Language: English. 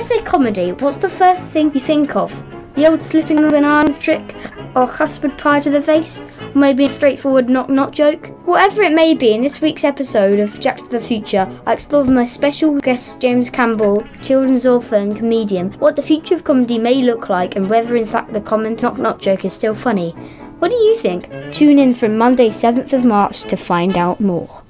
I say comedy, what's the first thing you think of? The old slipping of an arm trick, or a custard pie to the face, or maybe a straightforward knock knock joke? Whatever it may be, in this week's episode of Jack to the Future, I explore with my special guest James Campbell, children's author and comedian, what the future of comedy may look like and whether in fact the common knock knock joke is still funny. What do you think? Tune in from Monday 7th of March to find out more.